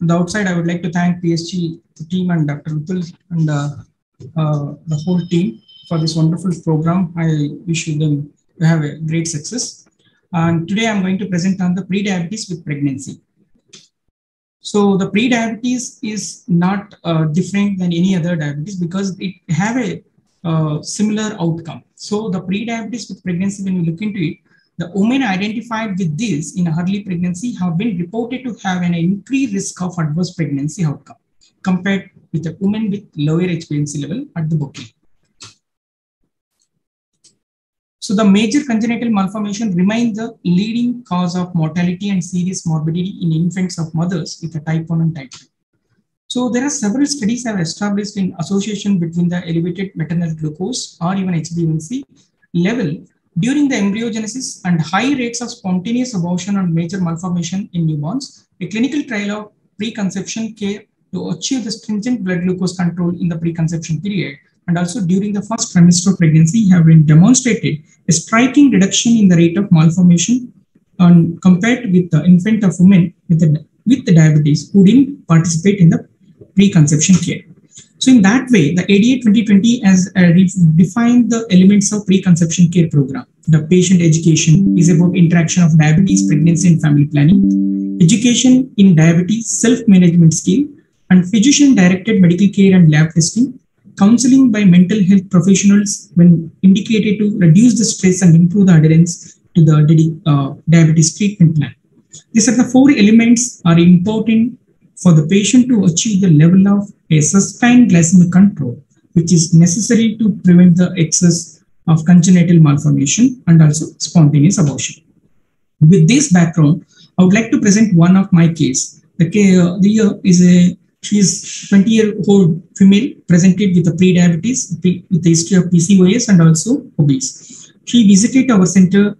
the outside, I would like to thank PSG team and Dr. Utul and uh, uh, the whole team for this wonderful program. I wish you them to have a great success. And today I'm going to present on the pre-diabetes with pregnancy. So the pre-diabetes is not uh, different than any other diabetes because it have a uh, similar outcome. So the pre-diabetes with pregnancy, when we look into it, the women identified with this in early pregnancy have been reported to have an increased risk of adverse pregnancy outcome compared with the women with lower HbA1c level at the booking. So the major congenital malformation remains the leading cause of mortality and serious morbidity in infants of mothers with a type 1 and type 2. So there are several studies have established in association between the elevated maternal glucose or even HbA1c level during the embryogenesis and high rates of spontaneous abortion and major malformation in newborns. A clinical trial of preconception care to achieve the stringent blood glucose control in the preconception period and also during the first trimester of pregnancy have been demonstrated a striking reduction in the rate of malformation and compared with the infant of women with the, with the diabetes who didn't participate in the preconception care. So in that way, the ADA 2020 has uh, defined the elements of preconception care program. The patient education is about interaction of diabetes, pregnancy and family planning, education in diabetes, self-management skill, and physician-directed medical care and lab testing, counseling by mental health professionals when indicated to reduce the stress and improve the adherence to the uh, diabetes treatment plan. These are the four elements are important for the patient to achieve the level of a sustained glycemic control, which is necessary to prevent the excess of congenital malformation and also spontaneous abortion. With this background, I would like to present one of my case. The, the uh, is a she is 20 year old female presented with a pre-diabetes with a history of PCOS and also obese. She visited our center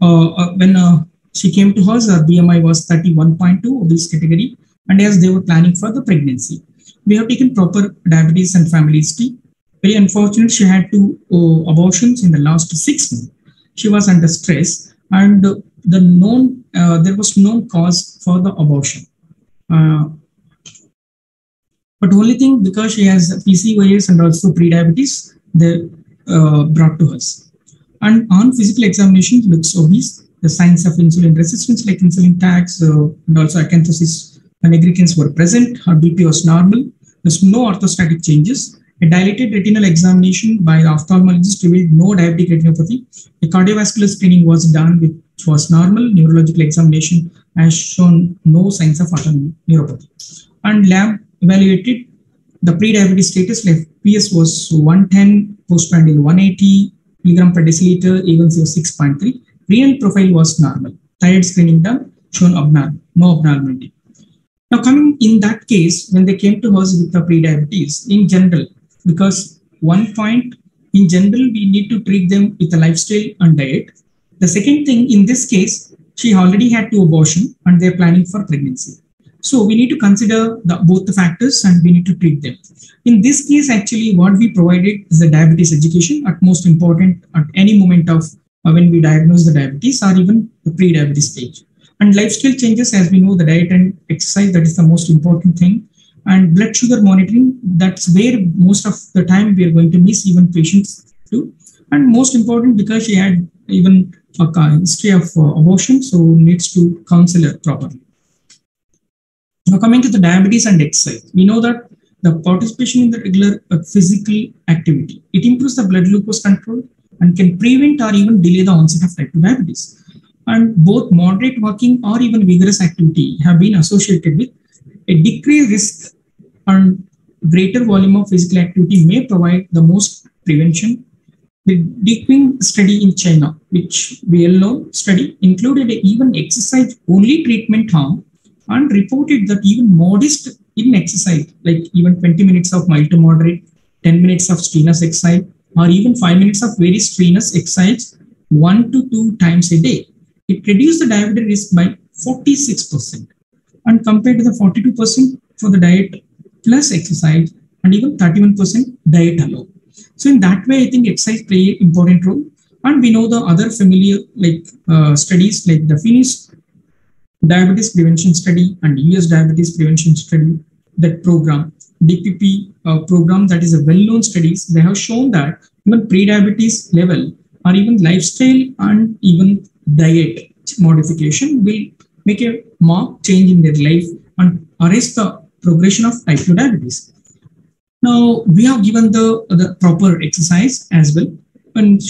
uh, uh, when uh, she came to us, her BMI was 31.2 obese category and as they were planning for the pregnancy. We have taken proper diabetes and family history. Very unfortunate, she had two uh, abortions in the last six months. She was under stress and the known, uh, there was no cause for the abortion. Uh, but only thing because she has PCOS and also pre-diabetes, they uh, brought to us. And on physical examination, looks obese. The signs of insulin resistance like insulin tax uh, and also acanthosis nigricans were present. Her BP was normal. There's no orthostatic changes. A dilated retinal examination by the ophthalmologist revealed no diabetic retinopathy. A cardiovascular screening was done, which was normal. Neurological examination has shown no signs of autonomic neuropathy. And lab evaluated the pre-diabetes status. Like PS was 110, postprandial 180 milligram per deciliter, A1C was 6.3. Renal profile was normal. Thyroid screening done, shown abnormal, no abnormality. Now, coming in that case, when they came to us with the pre-diabetes, in general, because one point in general, we need to treat them with a lifestyle and diet. The second thing, in this case, she already had two abortion and they're planning for pregnancy. So we need to consider the, both the factors and we need to treat them. In this case, actually, what we provided is the diabetes education at most important at any moment of uh, when we diagnose the diabetes or even the pre-diabetes stage. And lifestyle changes, as we know, the diet and exercise, that is the most important thing. And blood sugar monitoring, that's where most of the time we are going to miss even patients too. And most important because she had even a history of uh, abortion, so needs to counsel her properly. Now coming to the diabetes and exercise, we know that the participation in the regular uh, physical activity, it improves the blood glucose control and can prevent or even delay the onset of type 2 diabetes and both moderate walking or even vigorous activity have been associated with a decreased risk and greater volume of physical activity may provide the most prevention. The Da Qing study in China, which well-known study, included even exercise-only treatment arm and reported that even modest in exercise, like even 20 minutes of mild to moderate, 10 minutes of strenuous exercise, or even 5 minutes of very strenuous exercise one to two times a day it reduced the diabetes risk by 46% and compared to the 42% for the diet plus exercise and even 31% diet alone. So in that way, I think exercise play an important role. And we know the other familiar like uh, studies like the Finnish diabetes prevention study and US diabetes prevention study, that program, DPP uh, program that is a well-known studies, they have shown that even pre-diabetes level or even lifestyle and even diet modification will make a marked change in their life and arrest the progression of type 2 diabetes. Now, we have given the, the proper exercise as well. And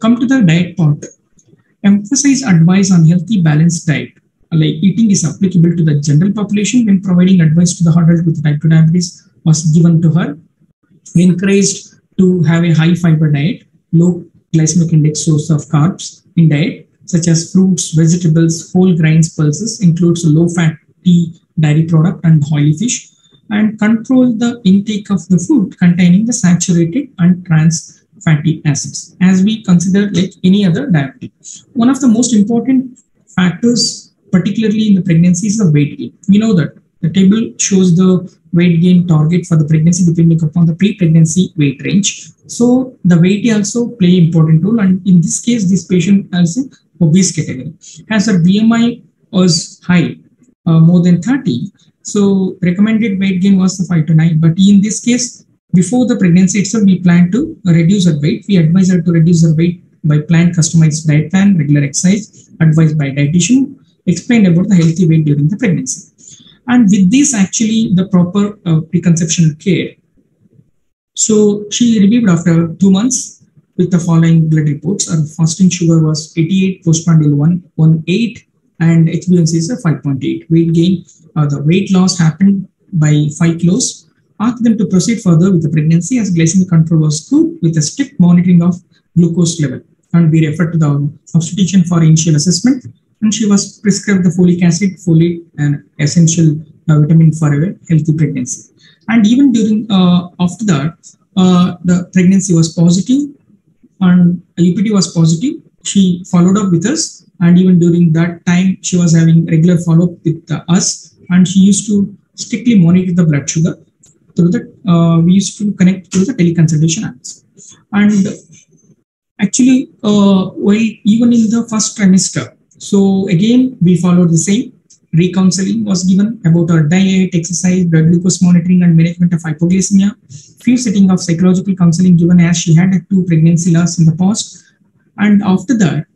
come to the diet part, emphasize advice on healthy balanced diet. Like eating is applicable to the general population when providing advice to the adult with type 2 diabetes was given to her. Encouraged to have a high fiber diet, low glycemic index source of carbs in diet, such as fruits, vegetables, whole grains, pulses, includes low fatty dairy product and oily fish, and control the intake of the food containing the saturated and trans fatty acids as we consider like any other diabetic. One of the most important factors, particularly in the pregnancy, is the weight gain. We know that the table shows the weight gain target for the pregnancy depending upon the pre-pregnancy weight range. So the weight also play important role. And in this case, this patient an obese category. As her BMI was high, uh, more than 30, so recommended weight gain was the 5 to 9. But in this case, before the pregnancy itself, we plan to reduce her weight. We advise her to reduce her weight by plan customized diet plan, regular exercise, advised by dietitian, explained about the healthy weight during the pregnancy. And with this, actually, the proper uh, preconception care. So she revived after two months with the following blood reports. Our fasting sugar was 88, postprandial 118, and HbA1c is a 5.8. Weight gain, uh, the weight loss happened by 5 kilos. Asked them to proceed further with the pregnancy as glycemic control was good with a strict monitoring of glucose level. And we referred to the obstetrician for initial assessment and she was prescribed the folic acid, folate, and essential uh, vitamin for a healthy pregnancy. And even during uh, after that, uh, the pregnancy was positive and UPT was positive. She followed up with us, and even during that time, she was having regular follow up with us, and she used to strictly monitor the blood sugar through the. Uh, we used to connect through the teleconsultation apps, and actually, uh, while even in the first trimester, so again, we followed the same. Recounseling was given about our diet, exercise, blood glucose monitoring, and management of hypoglycemia. Few setting of psychological counseling given as she had two pregnancy loss in the past. And after that,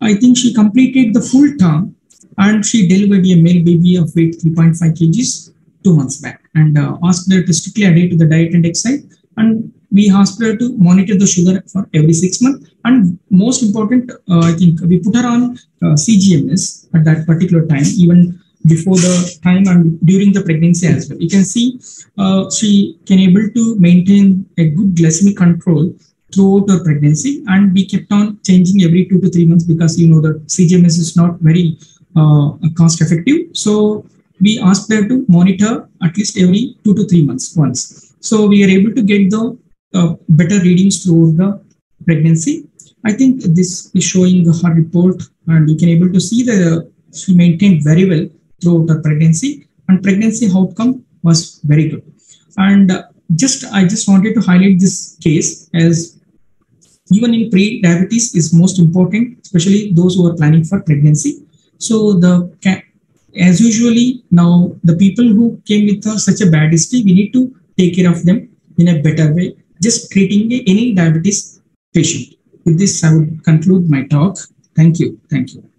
I think she completed the full term and she delivered a male baby of weight 3.5 kgs two months back and uh, asked her to strictly adhere to the diet and exercise. And we asked her to monitor the sugar for every six months. And most important, uh, I think we put her on uh, CGMS at that particular time, even before the time and during the pregnancy as well. You can see uh, she can able to maintain a good glycemic control throughout her pregnancy and we kept on changing every two to three months because you know the CGMS is not very uh, cost effective. So we asked her to monitor at least every two to three months once. So we are able to get the uh, better readings throughout the pregnancy. I think this is showing her report and you can able to see that she maintained very well throughout the pregnancy and pregnancy outcome was very good. And uh, just I just wanted to highlight this case as even in pre-diabetes is most important, especially those who are planning for pregnancy. So the as usually now the people who came with uh, such a bad history, we need to take care of them in a better way just treating any diabetes patient. With this, I would conclude my talk. Thank you. Thank you.